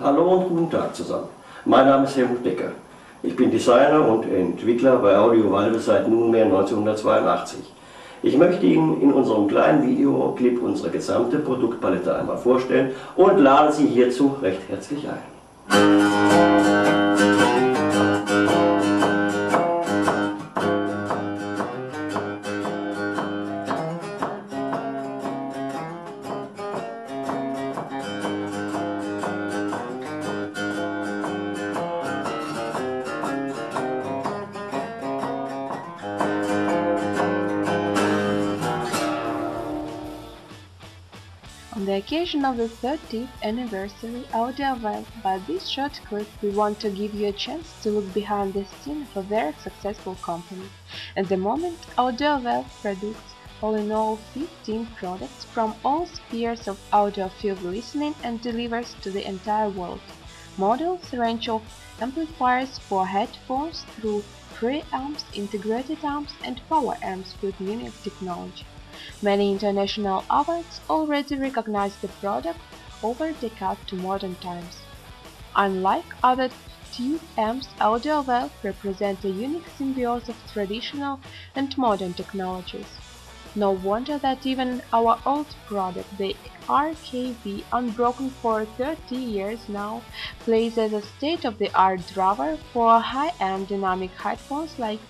Hallo und guten Tag zusammen. Mein Name ist Helmut Becker. Ich bin Designer und Entwickler bei Audio Valve seit nunmehr 1982. Ich möchte Ihnen in unserem kleinen Videoclip unsere gesamte Produktpalette einmal vorstellen und lade Sie hierzu recht herzlich ein. The occasion of the 30th anniversary Audio Valve, by this short clip we want to give you a chance to look behind the scene of a very successful company. At the moment, Audio Valve produces all in all 15 products from all spheres of audiophile listening and delivers to the entire world. Models range of amplifiers for headphones through preamps, integrated amps and power amps with unique technology. Many international awards already recognize the product over cut to modern times. Unlike other tube amps, Audio Valve represent a unique symbiosis of traditional and modern technologies. No wonder that even our old product, the RKV, unbroken for 30 years now, plays as a state-of-the-art driver for high-end dynamic headphones like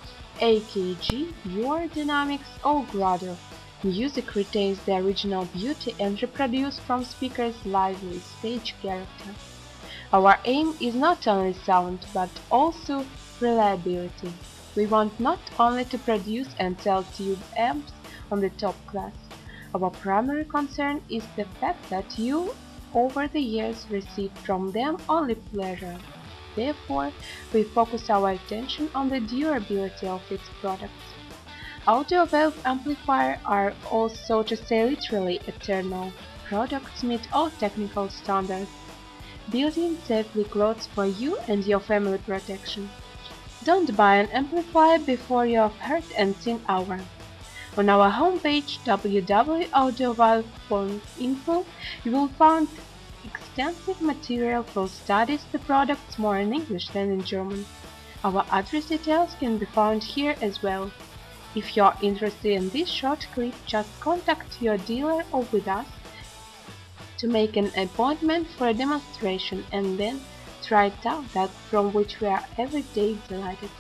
AKG, Beyer Dynamics or Grado. Music retains the original beauty and reproduced from speakers lively stage character. Our aim is not only sound but also reliability. We want not only to produce and sell tube amps on the top class. Our primary concern is the fact that you over the years received from them only pleasure. Therefore, we focus our attention on the durability of its products. Audio Valve amplifiers are all so to say literally eternal. Products meet all technical standards. Built-in safely clothes for you and your family protection. Don't buy an amplifier before you have heard and seen our. On our homepage www.audiovalve.info you will find extensive material for studies the products more in English than in German. Our address details can be found here as well. If you are interested in this short clip, just contact your dealer or with us to make an appointment for a demonstration and then try it out that from which we are every day delighted.